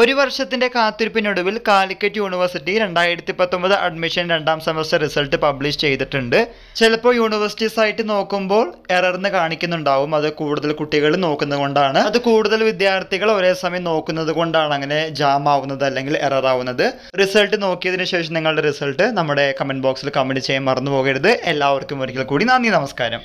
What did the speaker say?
ഒരു വർഷത്തിന്റെ കാത്തിരിപ്പിനൊടുവിൽ കാലിക്കറ്റ് യൂണിവേഴ്സിറ്റി രണ്ടായിരത്തി പത്തൊമ്പത് അഡ്മിഷൻ രണ്ടാം സെമസ്റ്റർ റിസൾട്ട് പബ്ലിഷ് ചെയ്തിട്ടുണ്ട്. ചിലപ്പോൾ യൂണിവേഴ്സിറ്റി സൈറ്റ് നോക്കുമ്പോൾ എറർന്ന് കാണിക്കുന്നുണ്ടാവും. അത് കൂടുതൽ കുട്ടികൾ നോക്കുന്നത് കൊണ്ടാണ്. അത് കൂടുതൽ വിദ്യാർത്ഥികൾ ഒരേ സമയം നോക്കുന്നത് കൊണ്ടാണ് അങ്ങനെ ജാം ആവുന്നത് അല്ലെങ്കിൽ എറർ ആവുന്നത്. റിസൾട്ട് നോക്കിയതിനു ശേഷം നിങ്ങളുടെ റിസൾട്ട് നമ്മുടെ കമന്റ് ബോക്സിൽ കമന്റ് ചെയ്യാൻ മറന്നു പോകരുത്. എല്ലാവർക്കും ഒരിക്കൽ കൂടി നന്ദി നമസ്കാരം.